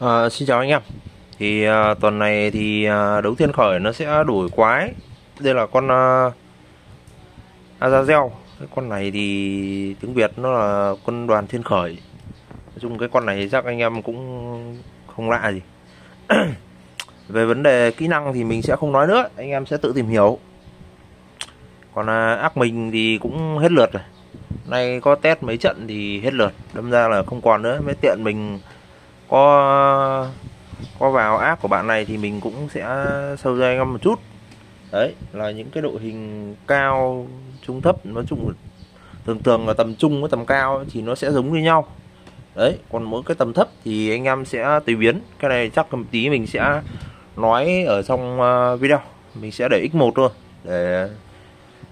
À, xin chào anh em. Thì à, tuần này thì à, đấu thiên khởi nó sẽ đổi quái. Đây là con à, Azazel. Cái con này thì tiếng Việt nó là quân đoàn thiên khởi. Nói chung cái con này chắc anh em cũng không lạ gì. Về vấn đề kỹ năng thì mình sẽ không nói nữa. Anh em sẽ tự tìm hiểu. Còn à, ác mình thì cũng hết lượt rồi. Nay có test mấy trận thì hết lượt. Đâm ra là không còn nữa. Mới tiện mình có có vào app của bạn này thì mình cũng sẽ sâu ra anh em một chút. Đấy, là những cái đội hình cao, trung thấp, nói chung thường thường là tầm trung với tầm cao thì nó sẽ giống như nhau. Đấy, còn mỗi cái tầm thấp thì anh em sẽ tùy biến. Cái này chắc một tí mình sẽ nói ở trong ờ, video. Mình sẽ để x1 thôi, để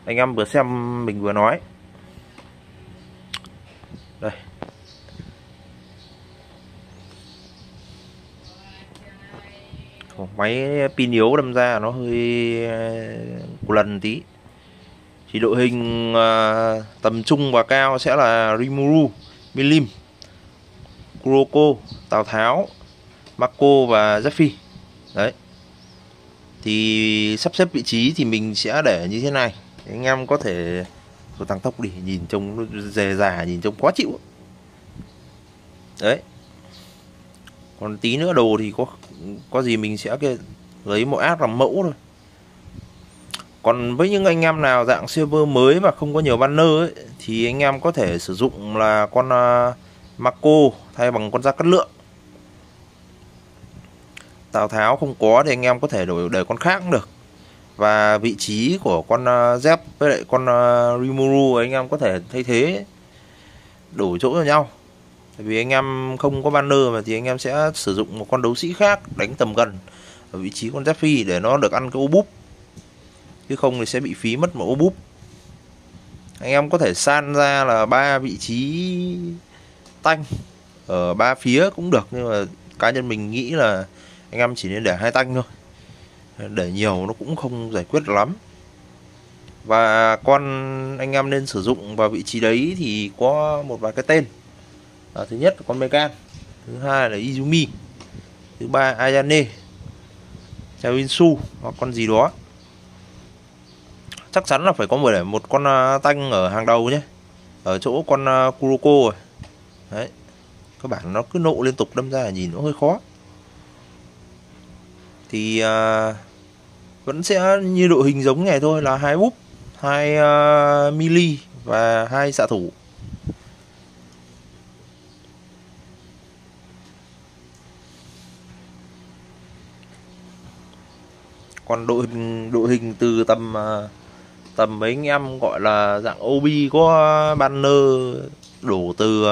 anh em vừa xem mình vừa nói. Máy pin yếu đâm ra nó hơi ờ, một lần tí. Thì đội hình ờ, tầm trung và cao sẽ là Rimuru, Milim, Kuroko, Tào Tháo, Marco và Jeffy đấy. Thì sắp xếp vị trí thì mình sẽ để như thế này. Anh em có thể rồi tăng tốc đi nhìn trông nó dề già nhìn trông quá chịu. Đấy còn tí nữa đồ thì có có gì mình sẽ cái lấy một app làm mẫu thôi. Còn với những anh em nào dạng server mới mà không có nhiều banner ấy, thì anh em có thể sử dụng là con uh, Marco thay bằng con da cắt lượng. Tào Tháo không có thì anh em có thể đổi để con khác cũng được. Và vị trí của con uh, Zep với lại con uh, Rimuru anh em có thể thay thế đổi chỗ cho nhau. Vì anh em không có banner mà thì anh em sẽ sử dụng một con đấu sĩ khác đánh tầm gần ở vị trí con Jeffy để nó được ăn cái ô búp. Chứ không thì sẽ bị phí mất một ô búp. Anh em có thể san ra là ba vị trí tanh ở ba phía cũng được, nhưng mà cá nhân mình nghĩ là anh em chỉ nên để hai tanh thôi. Để nhiều nó cũng không giải quyết lắm. Và con anh em nên sử dụng vào vị trí đấy thì có một vài cái tên à, thứ nhất là con Megan thứ hai là Izumi thứ ba Ayane Chavinsu hoặc con gì đó. Chắc chắn là phải có một để một con à, tanh ở hàng đầu nhé ở chỗ con à, Kuroko rồi. Đấy các bạn nó cứ nộ liên tục đâm ra là nhìn nó hơi khó. Thì uh, vẫn sẽ như đội hình giống này thôi là hai búp hai à, uh, mili và hai xạ thủ. Còn đội hình đội hình từ tầm à, tầm mấy anh em gọi là dạng OB có banner đổ từ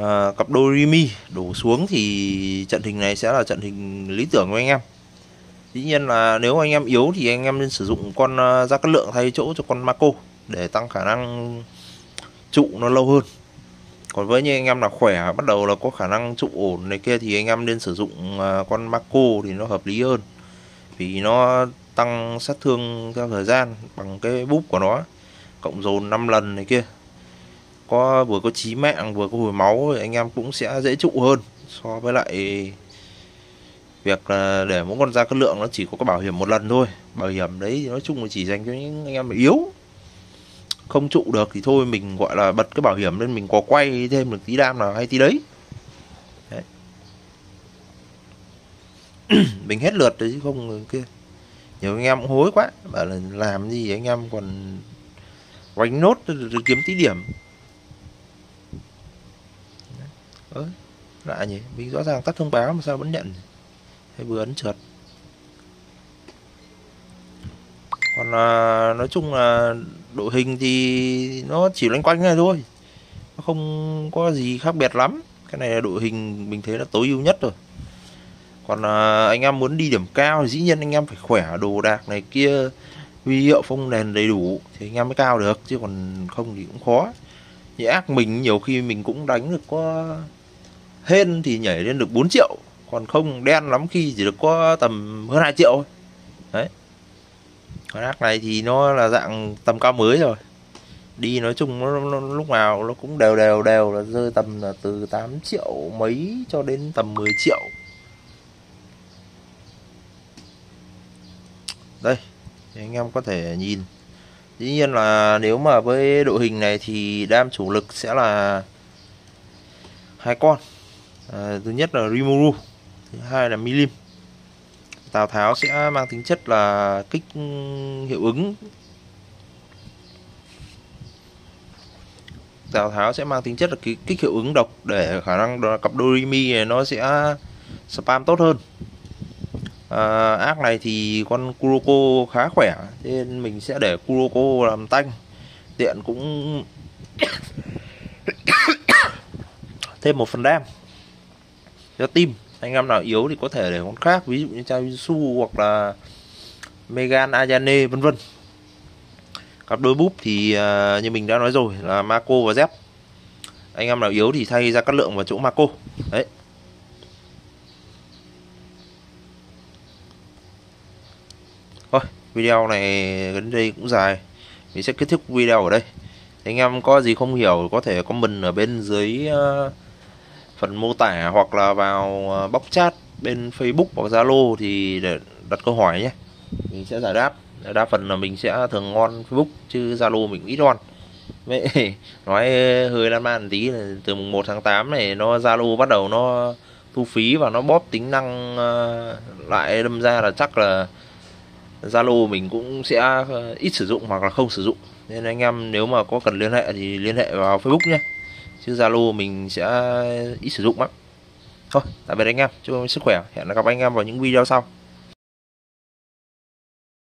uh, cặp đôi Rimi đổ xuống thì trận hình này sẽ là trận hình lý tưởng của anh em. Dĩ nhiên là nếu anh em yếu thì anh em nên sử dụng con uh, ra cát lượng thay chỗ cho con marco để tăng khả năng trụ nó lâu hơn. Còn với như anh em là khỏe bắt đầu là có khả năng trụ ổn này kia thì anh em nên sử dụng uh, con marco thì nó hợp lý hơn vì nó tăng sát thương theo thời gian bằng cái búp của nó. Cộng dồn 5 lần này kia. Có vừa có chí mạng, vừa có hồi máu, thì anh em cũng sẽ dễ trụ hơn so với lại việc là để mỗi con ra cân lượng nó chỉ có cái bảo hiểm một lần thôi. Bảo hiểm đấy thì nói chung là chỉ dành cho những anh em yếu. Không trụ được thì thôi, mình gọi là bật cái bảo hiểm lên, mình có quay thêm được tí đam nào hay tí đấy. mình hết lượt rồi chứ không kia nhiều anh em cũng hối quá. Bảo là làm gì anh em còn quánh nốt kiếm tí điểm. Ớ lạ nhỉ mình rõ ràng tắt thông báo mà sao vẫn nhận hay vừa ấn trượt. Còn à, nói chung là đội hình thì nó chỉ loanh quanh này thôi. Nó không có gì khác biệt lắm. Cái này là đội hình mình thấy là tối ưu nhất rồi còn à, anh em muốn đi điểm cao thì dĩ nhiên anh em phải khỏe đồ đạc này kia huy hiệu phong đèn đầy đủ thì anh em mới cao được chứ còn không thì cũng khó. Như ác mình nhiều khi mình cũng đánh được có hên thì nhảy lên được 4 triệu còn không đen lắm khi chỉ được có tầm hơn 2 triệu thôi. Đấy. Con ác này thì nó là dạng tầm cao mới rồi. Đi nói chung nó, nó, lúc nào nó cũng đều đều đều là rơi tầm là từ 8 triệu mấy cho đến tầm 10 triệu. Đây anh em có thể nhìn. Dĩ nhiên là nếu mà với đội hình này thì đam chủ lực sẽ là hai con. À, thứ nhất là Rimuru thứ hai là Milim. Tào Tháo sẽ mang tính chất là kích hiệu ứng. Tào Tháo sẽ mang tính chất là kích, kích hiệu ứng độc để khả năng cặp đôi Rimi nó sẽ spam tốt hơn. Ờ, à, ác này thì con Kuroko khá khỏe nên mình sẽ để Kuroko làm tanh. Tiện cũng thêm một phần đam cho tim anh em nào yếu thì có thể để con khác ví dụ như Chavisu hoặc là Megan Ayane vân vân. Cặp đôi búp thì uh, như mình đã nói rồi là Marco và Zep. Anh em nào yếu thì thay ra cắt lượng vào chỗ Marco đấy thôi video này đến đây cũng dài. Mình sẽ kết thúc video ở đây. Anh em có gì không hiểu có thể comment ở bên dưới ờ, phần mô tả hoặc là vào ờ, bóc chat bên Facebook hoặc Zalo thì để đặt câu hỏi nhé. Mình sẽ giải đáp. Đa phần là mình sẽ thường ngon Facebook chứ Zalo mình ít ngon. Vậy nói hơi lan man tí là từ mùng 1 tháng 8 này nó Zalo bắt đầu nó thu phí và nó bóp tính năng ờ, lại đâm ra là chắc là Zalo mình cũng sẽ ờ, ít sử dụng hoặc là không sử dụng. Nên anh em nếu mà có cần liên hệ thì liên hệ vào Facebook nhé. Chứ Zalo mình sẽ ít sử dụng lắm. Thôi, tạm biệt anh em. Chúc anh sức khỏe. Hẹn gặp anh em vào những video sau.